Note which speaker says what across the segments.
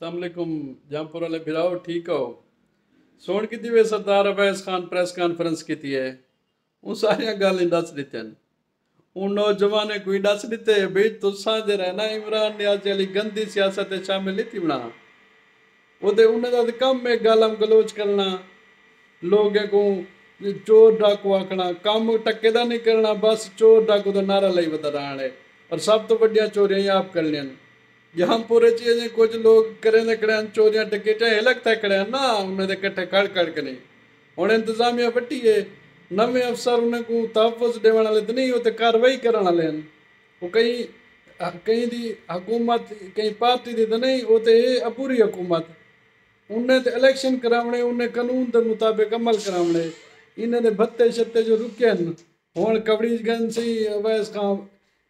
Speaker 1: ਅਸਲਾਮੁਅਲੈਕੁਮ ਜੰਪੁਰ ਵਾਲੇ ਭਰਾਓ ਠੀਕ ਹੋ? ਸੁਣ ਕੀਤੀ ਵੇ ਸਰਦਾਰ ਅਬੈਸ ਖਾਨ, ਪ੍ਰੈਸ ਕਾਨਫਰੰਸ ਕੀਤੀ ਹੈ। ਉਹ ਸਾਰੀਆਂ ਗੱਲਾਂ ਦੱਸ ਦਿੱਤੀਆਂ ਨੇ। ਹੁਣ ਨੌਜਵਾਨੇ ਕੋਈ ਦੱਸ ਦਿੱਤੇ, ਵੀ ਤੁਸਾਂ ਦੇ ਰਹਿਣਾ ਇਮਰਾਨ ਨਿਆਜ਼ ਵਾਲੀ ਗੰਦੀ ਸਿਆਸਤ ਤੇ ਸ਼ਾਮਿਲ ਨਹੀਂ ਬਣਾ ਉਹਦੇ ਉਹਨਾਂ ਦਾ ਕੰਮ ਹੈ ਗਾਲਮ ਗਲੋਚ ਕਰਨਾ। ਲੋਕਾਂ ਕੋ ਚੋਰ ਡਾਕੂ ਆਖਣਾ, ਕੰਮ ਟੱਕੇ ਦਾ ਨਹੀਂ ਕਰਨਾ, ਬਸ ਚੋਰ ਡਾਕੂ ਦਾ ਨਾਰਾ ਲਈ ਵਧਾਣ ਹੈ ਔਰ ਸਭ ਤੋਂ ਵੱਡੀਆਂ ਚੋਰੀਆਂ ਹੀ ਆਪ ਕਰ ਲੈਣ ਜਹਾਂ ਪੂਰੇ ਚੀਜ਼ ਕੁਝ ਲੋਕ ਕਰੇ ਨੇ ਕੜਾਂ ਚੋਰੀਆਂ ਟੱਕੇ ਚਾਹੇ ਲੱਗਦਾ ਕੜਾਂ ਨਾ ਉਹਨਾਂ ਦੇ ਇਕੱਠੇ ਕੜ ਕੜ ਹੁਣ ਇੰਤਜ਼ਾਮਿਆ ਵੱਟੀ ਹੈ ਨਵੇਂ ਅਫਸਰ ਉਹਨਾਂ ਨੂੰ ਤਹਫੁਜ਼ ਦੇਣ ਵਾਲੇ ਤੇ ਨਹੀਂ, ਉਹ ਤੇ ਕਾਰਵਾਈ ਕਰਨ ਵਾਲੇ ਹਨ। ਉਹ ਕਈ ਕਈ ਦੀ ਹਕੂਮਤ, ਕਈ ਪਾਰਟੀ ਦੀ ਤਾਂ ਨਹੀਂ, ਉਹ ਤੇ ਇਹ ਅਪੂਰੀ ਹਕੂਮਤ। ਉਹਨੇ ਤੇ ਇਲੈਕਸ਼ਨ ਕਰਾਉਣੇ, ਉਹਨੇ ਕਾਨੂੰਨ ਦੇ ਮੁਤਾਬਿਕ ਅਮਲ ਕਰਾਉਣੇ। ਇਹਨਾਂ ਦੇ ਭੱਤੇ ਛੱਤੇ ਜੋ ਰੁਕੇ ਹਨ, ਹੁਣ ਕਬੜੀਜ ਸੀ, ਅਵੈਸ ਖਾਂ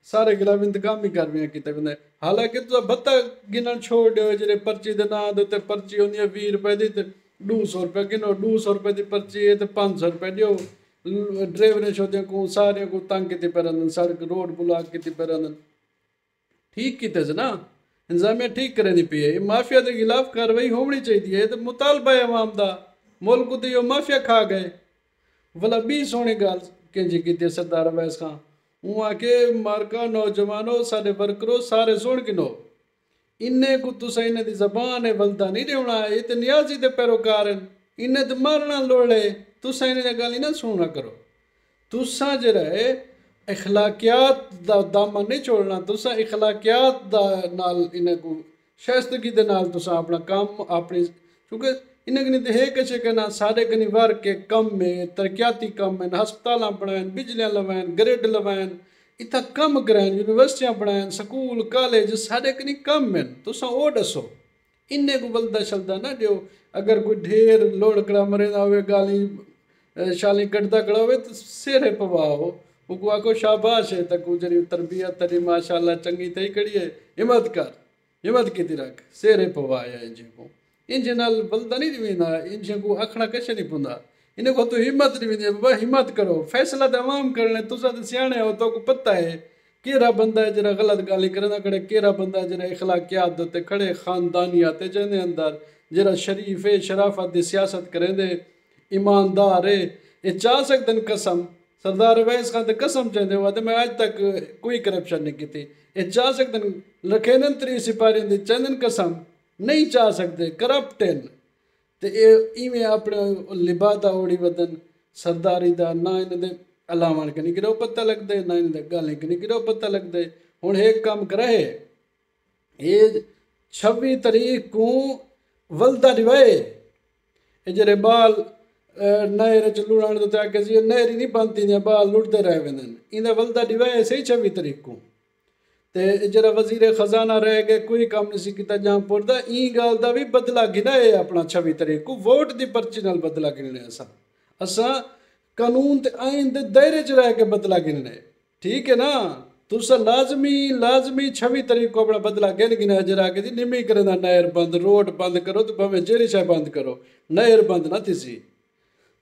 Speaker 1: ਸਾਰੇ ਖਿਲਾਫ ਇੰਤਕਾਮ ਹੀ ਕਰਵੀਆਂ ਕੀਤੇ ਬੰਦੇ ਹਾਲਾਂਕਿ ਤੁਸੀਂ ਭੱਤਾ ਗਿਣਨ ਛੋੜ ਦਿਓ, ਜਿਹੜੇ ਪਰਚੀ ਦੇ ਨਾਂ ਦੇ ਉੱਤੇ ਪਰਚੀ ਹੁੰਦੀ ਹੈ 20 ਰੁਪਏ ਦੀ ਤੇ 200 ਰੁਪਏ ਗਿਣੋ 200 ਰੁਪਏ ਦੀ ਪਰਚੀ ਹੈ ਤੇ 500 ਰੁਪਏ ਦਿਓ। ਡਰਾਈਵਰ ਨੇ ਛੋਟਿਆਂ ਕੋ ਸਾਰਿਆਂ ਕੋ ਤੰਗ ਕੀਤੇ ਪਰੰਦਨ ਸੜਕ ਰੋਡ ਬੁਲਾਕ ਕੀਤੇ ਪਰੰਦਨ ਠੀਕ ਕੀਤੇ ਸੀ ਨਾ? ਇੰਤਜ਼ਾਮੀਆ ਠੀਕ ਕਰਨੀ ਪਈ ਹੈ। ਮਾਫੀਆ ਦੇ ਖਿਲਾਫ ਕਾਰਵਾਈ ਹੋਣੀ ਚਾਹੀਦੀ ਹੈ। ਇਹ ਮੁਤਾਲਬਾ ਹੈ ਆਵਾਮ ਦਾ। ਮੁਲਕ ਤੇ ਉਹ ਮਾਫੀਆ ਖਾ ਗਏ। ਵਲਾ ਵੀ ਸੋਹਣੀ ਗੱਲ ਕਿੰਜ ਕੀਤੀ ਸਰਦਾਰ ਅਵੈਸ ਖਾਨ। હું આખે માર્કા નોજવાનો સાથે વર્કરો સારે સુણ गिनो इन्ने को तुसा इन्हें दी जबान है बलदा नहीं रेवना ये तो न्याजी दे पैरोकार इन्हें तो मारना लोड़े तुसा इन्हें गल ना सुनना करो तुसा जरा है इखलाकियात दा दामन नहीं छोड़ना तुसा इखलाकियात दा नाल इन्हें को शायस्तगी दे नाल तुसा अपना काम अपनी क्योंकि ਆਪਣਾ ਕੰਮ ਆਪਣੀ ਕਿਉਂਕਿ ਇਹਨਾਂ ਕਨੀ ਤੇ ਹੈ ਕਛੇ ਕਨਾ ਸਾਡੇ ਕਨੀ ਵਰ ਕੇ ਕੰਮ ਮੇ ਤਰੱਕਿਆਤੀ ਕੰਮ ਹੈ ਹਸਪਤਾਲਾਂ ਬਣਾਉਣ ਬਿਜਲੀਆਂ ਲਵਾਉਣ ਗ੍ਰਿਡ ਲਵਾਉਣ ਇਤਾ ਕੰਮ ਕਰਾਉਣ ਯੂਨੀਵਰਸਿਟੀਆਂ ਬਣਾਉਣ ਸਕੂਲ ਕਾਲਜ ਸਾਡੇ ਕਨੀ ਕੰਮ ਹੈ ਤੁਸਾਂ ਉਹ ਦੱਸੋ ਇੰਨੇ ਕੋ ਬਲਦਾ ਸ਼ਲਦਾ ਨਾ ਦਿਓ ਅਗਰ ਕੋਈ ਢੇਰ ਲੋੜ ਕੜਾ ਮਰੇ ਨਾ ਹੋਵੇ ਗਾਲੀ ਅਹ ਸ਼ਾਲੀ ਕੱਢਦਾ ਕੜਾ ਹੋਵੇ ਤਾਂ ਸਿਰੇ ਪਵਾਓ ਉਹ ਕੋ ਆਖੋ ਸ਼ਾਬਾਸ਼ ਹੈ ਤਕੂ ਜਰੀ ਤਰਬੀਅਤ ਤੇਰੀ ઇન્જિનલ બલદની જ વેંदा इनखे को अखड़ा कछ नहीं पवंदा इन को तो हिम्मत नहीं वेंदी बाबा हिम्मत करो फैसला तमामु करणा तुसां त सियाणे आहियो तो को पता है कहिड़ा बंदा है जेड़ा ग़लति ॻाल्हि करंदा कड़े कहिड़ा बंदा जेड़ा इख़लाक़ियात ते खड़े ख़ानदानियात ते जंहिंजे अंदरि जेड़ा शरीफ़ ऐ शराफ़त दी सियासत करेंदे ईमानदार ऐ ਇਹ ਚਾਹ ਸਕਦਨ ਕਸਮ ਸਰਦਾਰ ਵੈਸ ਖਾਨ ਤੇ ਕਸਮ ਚੰਦੇ ਵਾ ਤੇ ਮੈਂ ਅੱਜ ਤੱਕ ਕੋਈ ਕਰਪਸ਼ਨ ਨਹੀਂ ਕੀਤੀ ਇਹ ਚਾਹ ਸਕਦਨ ਲਖੇਨਨ ਤਰੀ ਸਿਪਾਰੀਆਂ ਦੀ ਚੰਦਨ ਕਸਮ ਨਹੀਂ ਚਾਹ ਸਕਦੇ ਕਰਪਟ ਤੇ ਇਹ ਇਵੇਂ ਆਪਣੇ ਲਿਬਾਦਾ ਓੜੀ ਵਦਨ ਸਰਦਾਰੀ ਦਾ, ਨਾ ਇਹਨਾਂ ਦੇ ਅਲਾਵਾਂ ਕਿ ਨਹੀਂ ਕਿਰੋ ਪਤਾ ਲੱਗਦਾ, ਨਾ ਇਹਨਾਂ ਦੇ ਗਾਲੇ ਕਿ ਨਹੀਂ ਕਿਰੋ ਪਤਾ ਲੱਗਦਾ। ਹੁਣ ਇੱਕ ਕੰਮ ਕਰੇ। ਇਹ 26 ਤਰੀਕ ਨੂੰ ਵਲਦਾ ਦਿਵਾਏ ਇਹ ਜਿਹੜੇ ਬਾਲ ਨਹਿਰ ਚ ਲੁੜਾਣ ਤੋਂ ਤੇ ਅੱਗੇ ਨਹਿਰ ਹੀ ਨਹੀਂ ਬੰਦੀ ਨੇ ਬਾਲ ਲੁੱਟਦੇ ਰਹਿ ਵੇਂਦੇ ਨੇ। ਇਹਦਾ ਵਲਦਾ ਦਿਵਾਏ ਸਹੀ 26 ਤਰੀਕ ਨੂੰ। ਤੇ ਜਿਹੜਾ ਵਜ਼ੀਰ ਖਜ਼ਾਨਾ ਰਹਿ ਗਏ, ਕੋਈ ਕੰਮ ਨਹੀਂ ਸੀ ਕੀਤਾ ਜਹਾਂਪੁਰ ਦਾ ਇਹ ਗੱਲ ਦਾ ਵੀ ਬਦਲਾ ਗਿਣਾ ਹੈ ਆਪਣਾ 26 ਤਰੀਕ। ਨੂੰ ਵੋਟ ਦੀ ਪਰਚੀ ਨਾਲ ਬਦਲਾ ਗਿਣਨੇ ਅਸਾਂ ਅਸਾਂ ਕਾਨੂੰਨ ਤੇ ਆਇਨ ਦੇ ਦਾਇਰੇ 'ਚ ਰਹਿ ਕੇ ਬਦਲਾ ਗਿਣਨੇ ਠੀਕ ਹੈ ਨਾ? ਤੁਸੀਂ ਲਾਜ਼ਮੀ ਲਾਜ਼ਮੀ 26 ਤਰੀਕ ਨੂੰ ਆਪਣਾ ਬਦਲਾ ਗਿਣ ਗਿਣਾ ਜਰਾ ਕੇ ਦੀ ਨਿਮੀ ਕਰਨ ਦਾ ਨਹਿਰ ਬੰਦ, ਰੋਡ ਬੰਦ ਕਰੋ ਤੇ ਭਾਵੇਂ ਜਿਹੜੀ ਸ਼ੈ ਬੰਦ ਕਰੋ। ਨਹਿਰ ਬੰਦ ਨਾ ਤਿਸੀ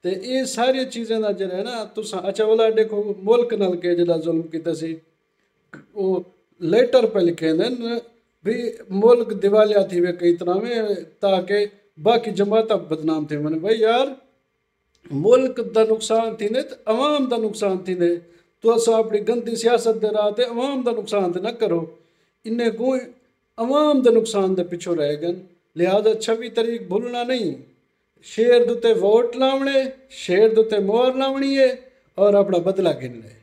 Speaker 1: ਤੇ ਇਹ ਸਾਰੀਆਂ ਚੀਜ਼ਾਂ ਦਾ ਜਿਹੜਾ ਨਾ, ਤੁਸੀਂ ਅੱਛਾ ਦੇਖੋ, ਮੁਲਕ ਨਾਲ ਕੇ ਜਿਹੜਾ ਜ਼ੁਲਮ ਕੀਤਾ ਸੀ? ਉਹ ਲੈਟਰ पे लिखे ने भी मुल्क दिवालिया थी वे कई तरह में ताकि बाकी जमात बदनाम थे मैंने भाई यार मुल्क ਦਾ ਨੁਕਸਾਨ ਥੀਂਦੇ ਤੇ ਆਵਾਮ ਦਾ ਨੁਕਸਾਨ ਥੀਂਦੇ ਤੁਸੀਂ ਆਪਣੀ ਗੰਦੀ ਸਿਆਸਤ ਦੇ ਰਾਹ ਤੇ ਆਵਾਮ ਦਾ ਨੁਕਸਾਨ ਤੇ ਨਾ ਕਰੋ ਇੰਨੇ ਕੋਈ ਆਵਾਮ ਦੇ ਨੁਕਸਾਨ ਦੇ ਪਿੱਛੋਂ ਰਹਿ ਗਏ ਲਿਹਾਜ਼ਾ 26 ਤਰੀਕ ਭੁੱਲਣਾ ਨਹੀਂ ਸ਼ੇਰ ਦੇ ਉੱਤੇ ਵੋਟ ਲਾਵਣੇ ਸ਼ੇਰ ਦੇ ਉੱਤੇ ਮੋਹਰ ਲਾਵਣੀ ਹੈ ਔਰ ਆਪਣਾ ਬਦਲਾ ਗਿਣਨਾ ਹੈ